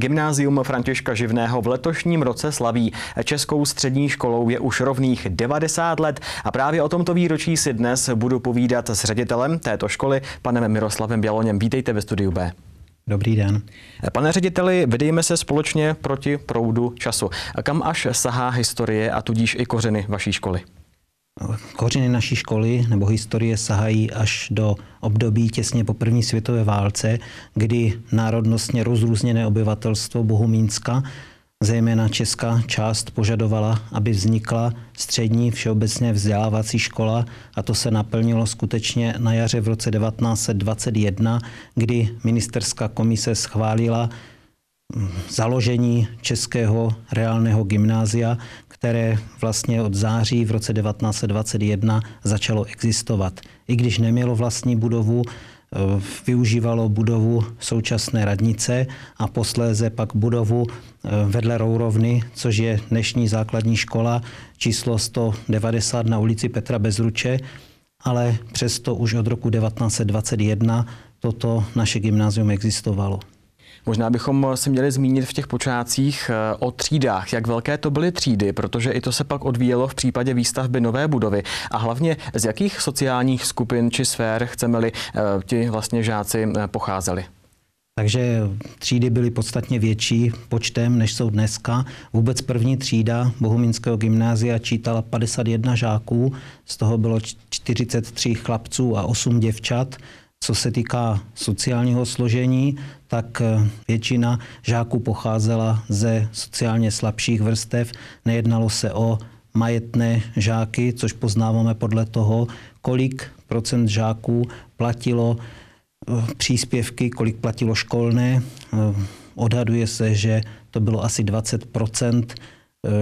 Gymnázium Františka Živného v letošním roce slaví. Českou střední školou je už rovných 90 let a právě o tomto výročí si dnes budu povídat s ředitelem této školy, panem Miroslavem Běloněm. Vítejte ve studiu B. Dobrý den. Pane řediteli, vydejme se společně proti proudu času. Kam až sahá historie a tudíž i kořeny vaší školy? Kořeny naší školy nebo historie sahají až do období těsně po první světové válce, kdy národnostně rozrůzněné obyvatelstvo Bohumínska, zejména česká část, požadovala, aby vznikla střední všeobecně vzdělávací škola a to se naplnilo skutečně na jaře v roce 1921, kdy ministerská komise schválila založení Českého reálného gymnázia, které vlastně od září v roce 1921 začalo existovat. I když nemělo vlastní budovu, eh, využívalo budovu současné radnice a posléze pak budovu eh, vedle Rourovny, což je dnešní základní škola číslo 190 na ulici Petra Bezruče, ale přesto už od roku 1921 toto naše gymnázium existovalo. Možná bychom si měli zmínit v těch počátcích eh, o třídách, jak velké to byly třídy, protože i to se pak odvíjelo v případě výstavby nové budovy. A hlavně z jakých sociálních skupin či sfér chceme-li eh, ti vlastně žáci eh, pocházeli. Takže třídy byly podstatně větší počtem, než jsou dneska. Vůbec první třída Bohumínského gymnázia čítala 51 žáků, z toho bylo 43 chlapců a 8 děvčat. Co se týká sociálního složení, tak eh, většina žáků pocházela ze sociálně slabších vrstev. Nejednalo se o majetné žáky, což poznáváme podle toho, kolik procent žáků platilo eh, příspěvky, kolik platilo školné. Eh, odhaduje se, že to bylo asi 20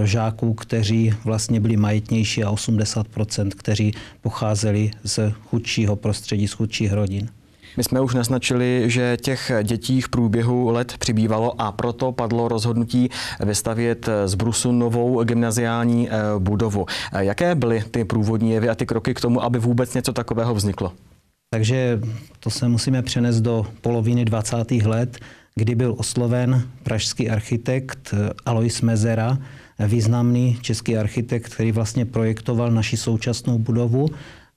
žáků, kteří vlastně byli majetnější a 80% kteří pocházeli z chudšího prostředí, z chudších rodin. My jsme už naznačili, že těch dětí v průběhu let přibývalo a proto padlo rozhodnutí vystavět z Brusu novou gymnaziální eh, budovu. Eh, jaké byly ty průvodní jevy a ty kroky k tomu, aby vůbec něco takového vzniklo? Takže to se musíme přenést do poloviny 20. let, kdy byl osloven pražský architekt eh, Alois Mezera, významný český architekt, který vlastně projektoval naši současnou budovu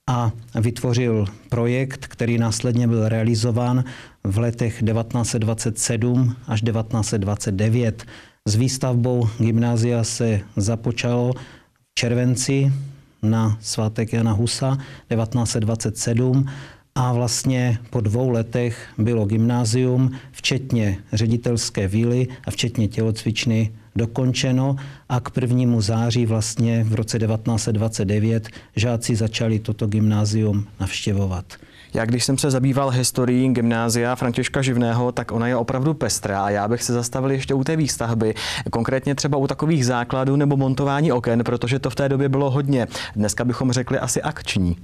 a vytvořil projekt, který následně byl realizován v letech 1927 až 1929. S výstavbou gymnázia se započalo v červenci na svátek Jana Husa 1927 a vlastně po dvou letech bylo gymnázium, včetně ředitelské víly a včetně tělocvičny dokončeno a k prvnímu září vlastně v roce 1929 žáci začali toto gymnázium navštěvovat. Já když jsem se zabýval historií gymnázia Františka Živného, tak ona je opravdu pestrá a já bych se zastavil ještě u té výstavby, konkrétně třeba u takových základů nebo montování oken, protože to v té době bylo hodně. Dneska bychom řekli asi akční.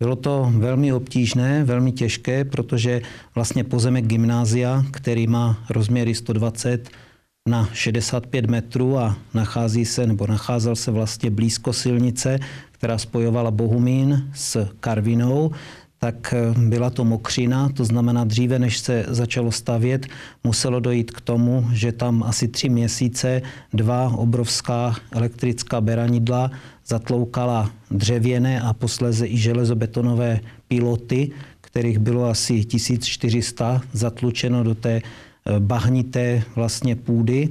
Bylo to velmi obtížné, velmi těžké, protože vlastně pozemek gymnázia, který má rozměry 120 na 65 metrů a nachází se, nebo nacházel se vlastně blízko silnice, která spojovala Bohumín s Karvinou, tak eh, byla to mokřina, to znamená dříve, než se začalo stavět, muselo dojít k tomu, že tam asi tři měsíce dva obrovská elektrická beranidla zatloukala dřevěné a posléze i železobetonové piloty, kterých bylo asi 1400 zatlučeno do té bahnité vlastně půdy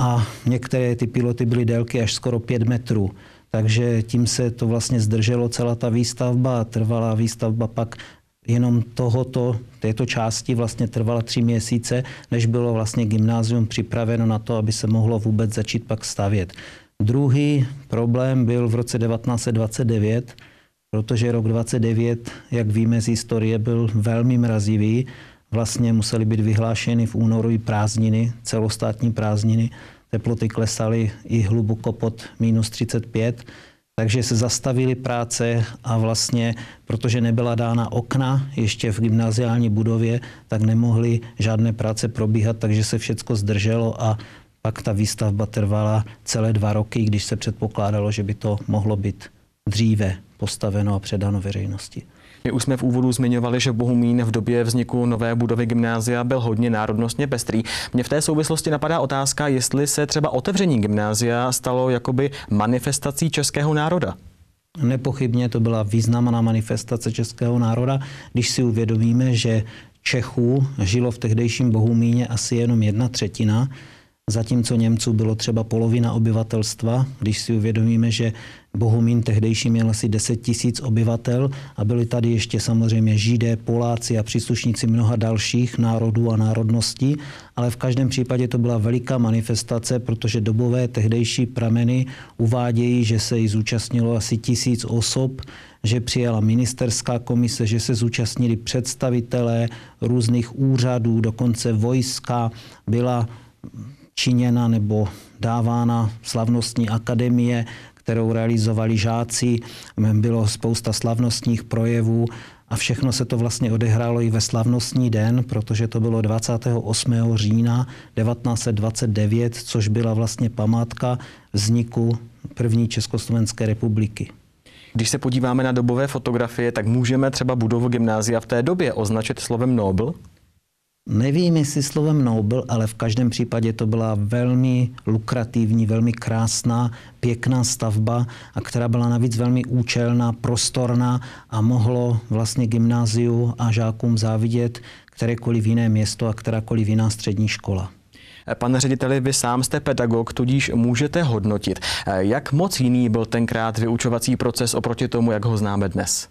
a některé ty piloty byly délky až skoro 5 metrů. Takže tím se to vlastně zdrželo celá ta výstavba a trvalá výstavba pak jenom tohoto, této části vlastně trvala tři měsíce, než bylo vlastně gymnázium připraveno na to, aby se mohlo vůbec začít pak stavět. Druhý problém byl v roce 1929, protože rok 29, jak víme z historie, byl velmi mrazivý vlastně musely být vyhlášeny v únoru i prázdniny, celostátní prázdniny. Teploty klesaly i hluboko pod minus 35, takže se zastavily práce a vlastně, protože nebyla dána okna ještě v gymnaziální budově, tak nemohly žádné práce probíhat, takže se všechno zdrželo a pak ta výstavba trvala celé dva roky, když se předpokládalo, že by to mohlo být dříve postaveno a předáno veřejnosti. My už jsme v úvodu zmiňovali, že Bohumín v době vzniku nové budovy gymnázia byl hodně národnostně pestrý. Mně v té souvislosti napadá otázka, jestli se třeba otevření gymnázia stalo jakoby manifestací českého národa. Nepochybně to byla významná manifestace českého národa, když si uvědomíme, že Čechů žilo v tehdejším Bohumíně asi jenom jedna třetina, zatímco Němců bylo třeba polovina obyvatelstva, když si uvědomíme, že Bohumín tehdejší měl asi 10 tisíc obyvatel a byli tady ještě samozřejmě Židé, Poláci a příslušníci mnoha dalších národů a národností, ale v každém případě to byla veliká manifestace, protože dobové tehdejší prameny uvádějí, že se jí zúčastnilo asi tisíc osob, že přijela ministerská komise, že se zúčastnili představitelé různých úřadů, dokonce vojska byla činěna nebo dávána slavnostní akademie, kterou realizovali žáci. Bylo spousta slavnostních projevů a všechno se to vlastně odehrálo i ve slavnostní den, protože to bylo 28. října 1929, což byla vlastně památka vzniku první Československé republiky. Když se podíváme na dobové fotografie, tak můžeme třeba budovu gymnázia v té době označit slovem Nobel? Nevím, jestli slovem Nobel, ale v každém případě to byla velmi lukrativní, velmi krásná, pěkná stavba, a která byla navíc velmi účelná, prostorná a mohlo vlastně gymnáziu a žákům závidět kterékoliv jiné město a kterákoliv jiná střední škola. Pane řediteli, vy sám jste pedagog, tudíž můžete hodnotit. Jak moc jiný byl tenkrát vyučovací proces oproti tomu, jak ho známe dnes?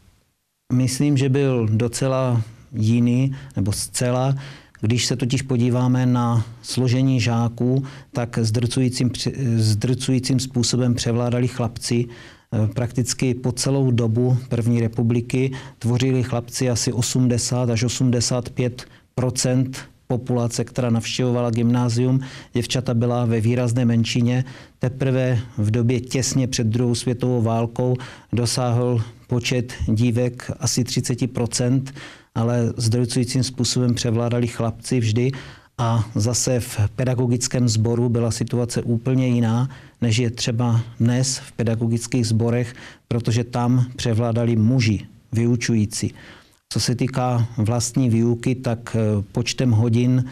Myslím, že byl docela jiný, nebo zcela. Když se totiž podíváme na složení žáků, tak zdrcujícím, zdrcujícím způsobem převládali chlapci. E, prakticky po celou dobu první republiky tvořili chlapci asi 80 až 85% populace, která navštěvovala gymnázium. Děvčata byla ve výrazné menšině. Teprve v době těsně před druhou světovou válkou dosáhl počet dívek asi 30 ale zdrcujícím způsobem převládali chlapci vždy a zase v pedagogickém sboru byla situace úplně jiná, než je třeba dnes v pedagogických sborech, protože tam převládali muži, vyučující. Co se týká vlastní výuky, tak eh, počtem hodin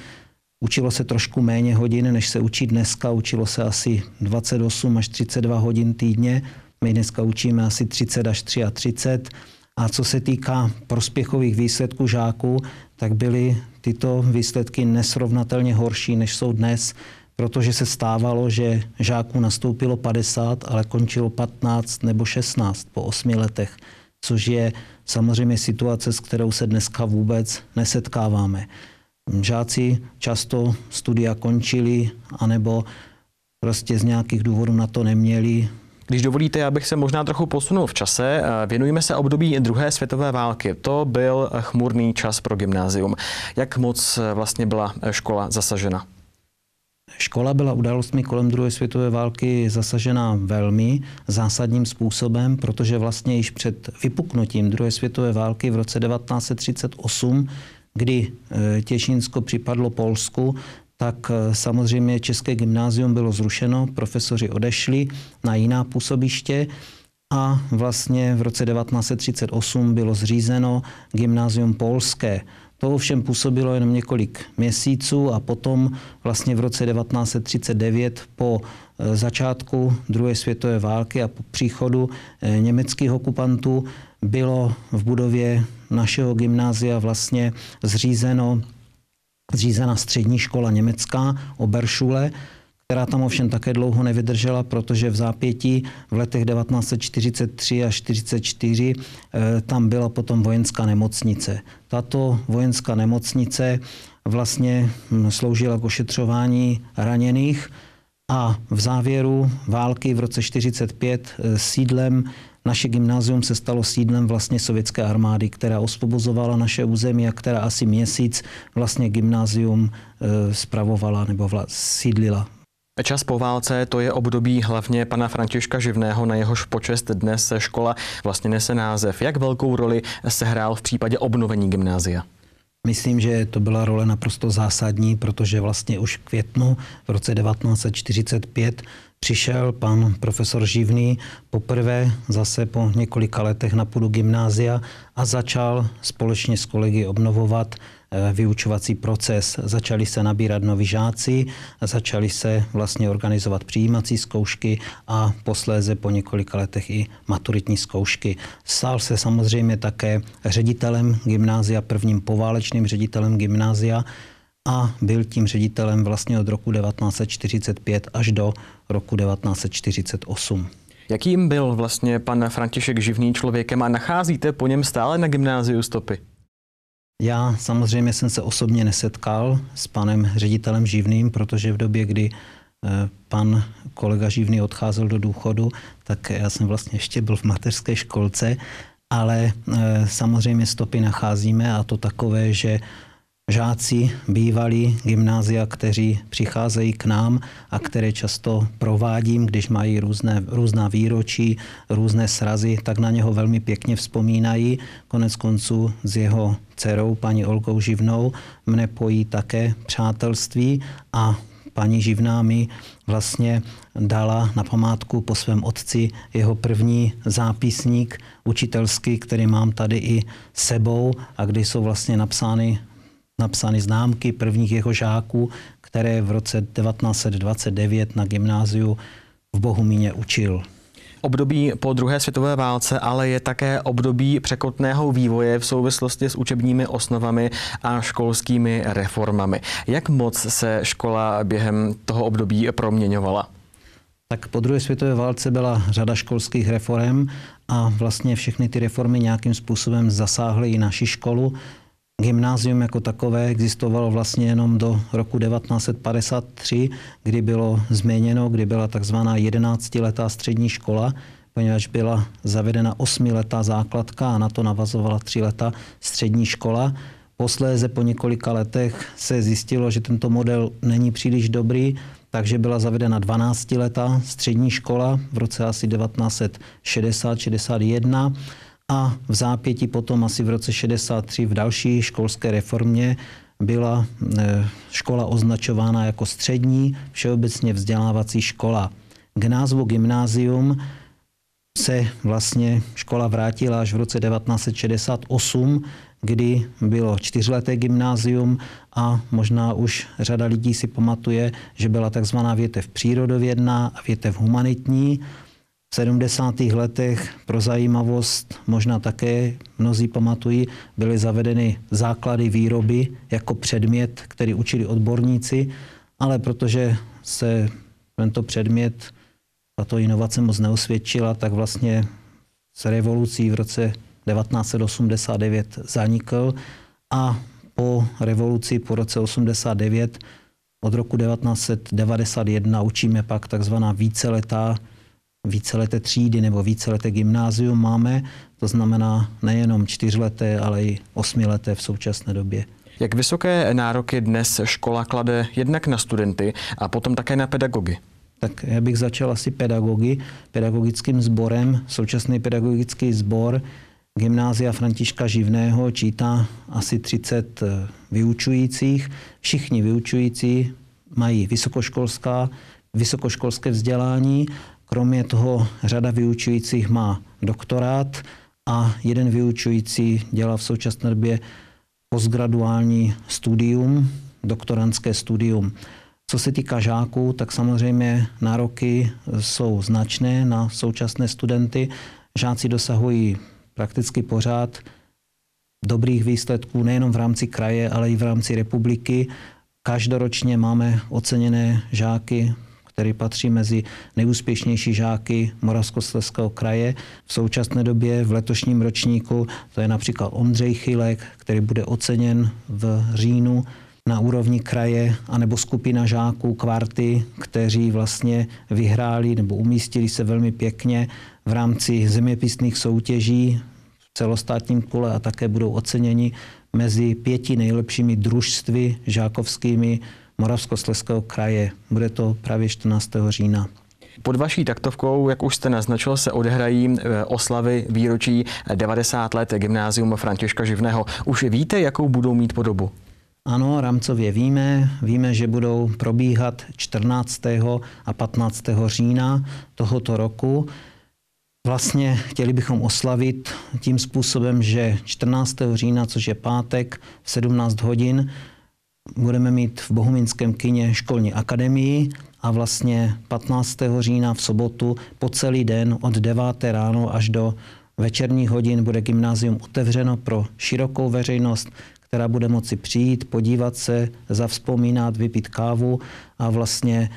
učilo se trošku méně hodin, než se učí dneska. Učilo se asi 28 až 32 hodin týdně. My dneska učíme asi 30 až 33. A co se týká prospěchových výsledků žáků, tak byly tyto výsledky nesrovnatelně horší, než jsou dnes, protože se stávalo, že žáků nastoupilo 50, ale končilo 15 nebo 16 po 8 letech, což je samozřejmě situace, s kterou se dneska vůbec nesetkáváme. Žáci často studia končili, anebo prostě z nějakých důvodů na to neměli, když dovolíte, abych se možná trochu posunul v čase, eh, věnujeme se období druhé světové války. To byl chmurný čas pro gymnázium. Jak moc eh, vlastně byla eh, škola zasažena? Škola byla událostmi kolem druhé světové války zasažena velmi zásadním způsobem, protože vlastně již před vypuknutím druhé světové války v roce 1938, kdy Těšínsko připadlo Polsku, tak eh, samozřejmě České gymnázium bylo zrušeno, profesoři odešli na jiná působiště a vlastně v roce 1938 bylo zřízeno gymnázium polské. To ovšem působilo jenom několik měsíců a potom vlastně v roce 1939 po eh, začátku druhé světové války a po příchodu eh, německých okupantů bylo v budově našeho gymnázia vlastně zřízeno zřízena střední škola německá, Oberschule, která tam ovšem také dlouho nevydržela, protože v zápětí v letech 1943 a 1944 eh, tam byla potom vojenská nemocnice. Tato vojenská nemocnice vlastně hm, sloužila k ošetřování raněných a v závěru války v roce 1945 eh, sídlem naše gymnázium se stalo sídlem vlastně sovětské armády, která osvobozovala naše území a která asi měsíc vlastně gymnázium e, spravovala nebo vla, sídlila. Čas po válce to je období hlavně pana Františka Živného, na jehož počest dnes škola vlastně nese název. Jak velkou roli sehrál v případě obnovení gymnázia? Myslím, že to byla role naprosto zásadní, protože vlastně už v květnu v roce 1945 přišel pan profesor Živný poprvé zase po několika letech na půdu gymnázia a začal společně s kolegy obnovovat eh, vyučovací proces. Začali se nabírat noví žáci, začali se vlastně organizovat přijímací zkoušky a posléze po několika letech i maturitní zkoušky. Stal se samozřejmě také ředitelem gymnázia, prvním poválečným ředitelem gymnázia, a byl tím ředitelem vlastně od roku 1945 až do roku 1948. Jakým byl vlastně pan František živný člověkem a nacházíte po něm stále na gymnáziu stopy? Já samozřejmě jsem se osobně nesetkal s panem ředitelem Živným, protože v době, kdy eh, pan kolega Živný odcházel do důchodu, tak já jsem vlastně ještě byl v mateřské školce, ale eh, samozřejmě stopy nacházíme a to takové, že žáci bývalí gymnázia, kteří přicházejí k nám a které často provádím, když mají různé, různá výročí, různé srazy, tak na něho velmi pěkně vzpomínají. Konec konců s jeho dcerou, paní Olgou Živnou, mne pojí také přátelství a paní Živná mi vlastně dala na památku po svém otci jeho první zápisník učitelský, který mám tady i sebou a kdy jsou vlastně napsány napsány známky prvních jeho žáků, které v roce 1929 na gymnáziu v Bohumíně učil. Období po druhé světové válce ale je také období překotného vývoje v souvislosti s učebními osnovami a školskými reformami. Jak moc se škola během toho období proměňovala? Tak po druhé světové válce byla řada školských reform a vlastně všechny ty reformy nějakým způsobem zasáhly i naši školu. Gymnázium jako takové existovalo vlastně jenom do roku 1953, kdy bylo změněno, kdy byla takzvaná 11-letá střední škola, poněvadž byla zavedena 8-letá základka a na to navazovala 3 leta střední škola. Posléze po několika letech se zjistilo, že tento model není příliš dobrý, takže byla zavedena 12-letá střední škola v roce asi 1960-61 a v zápěti potom asi v roce 63 v další školské reformě byla e, škola označována jako střední všeobecně vzdělávací škola. K názvu gymnázium se vlastně škola vrátila až v roce 1968, kdy bylo čtyřleté gymnázium a možná už řada lidí si pamatuje, že byla takzvaná větev přírodovědná a větev humanitní. V 70. letech pro zajímavost, možná také mnozí pamatují, byly zavedeny základy výroby jako předmět, který učili odborníci, ale protože se tento předmět, tato inovace moc neosvědčila, tak vlastně s revolucí v roce 1989 zanikl a po revoluci po roce 89 od roku 1991 učíme pak takzvaná víceletá víceleté třídy nebo víceleté gymnázium máme, to znamená nejenom čtyřleté, ale i osmileté v současné době. Jak vysoké nároky dnes škola klade jednak na studenty a potom také na pedagogy? Tak já bych začal asi pedagogy, pedagogickým sborem. Současný pedagogický sbor Gymnázia Františka Živného čítá asi 30 eh, vyučujících. Všichni vyučující mají vysokoškolská, vysokoškolské vzdělání Kromě toho řada vyučujících má doktorát a jeden vyučující dělá v současné době postgraduální studium, doktorantské studium. Co se týká žáků, tak samozřejmě nároky jsou značné na současné studenty. Žáci dosahují prakticky pořád dobrých výsledků nejenom v rámci kraje, ale i v rámci republiky. Každoročně máme oceněné žáky který patří mezi nejúspěšnější žáky Moravskoslezského kraje. V současné době v letošním ročníku to je například Ondřej Chylek, který bude oceněn v říjnu na úrovni kraje, anebo skupina žáků, kvarty, kteří vlastně vyhráli nebo umístili se velmi pěkně v rámci zeměpisných soutěží v celostátním kole a také budou oceněni mezi pěti nejlepšími družstvy žákovskými Moravskoslezského kraje. Bude to právě 14. října. Pod vaší taktovkou, jak už jste naznačil, se odehrají eh, oslavy výročí 90 let gymnázium Františka Živného. Už víte, jakou budou mít podobu? Ano, rámcově víme. Víme, že budou probíhat 14. a 15. října tohoto roku. Vlastně chtěli bychom oslavit tím způsobem, že 14. října, což je pátek, v 17 hodin, budeme mít v Bohumínském kině školní akademii a vlastně 15. října v sobotu po celý den od 9. ráno až do večerních hodin bude gymnázium otevřeno pro širokou veřejnost, která bude moci přijít, podívat se, zavzpomínat, vypít kávu a vlastně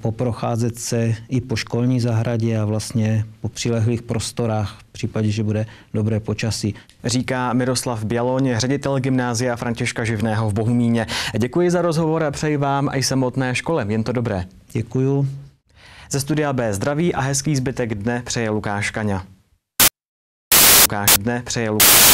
poprocházet se i po školní zahradě a vlastně po přilehlých prostorách v případě, že bude dobré počasí. Říká Miroslav Běloň, ředitel gymnázia Františka Živného v Bohumíně. Děkuji za rozhovor a přeji vám i samotné škole. Jen to dobré. Děkuju. Ze studia B zdraví a hezký zbytek dne přeje Lukáš Kaňa. Lukáš dne přeje Lukáš.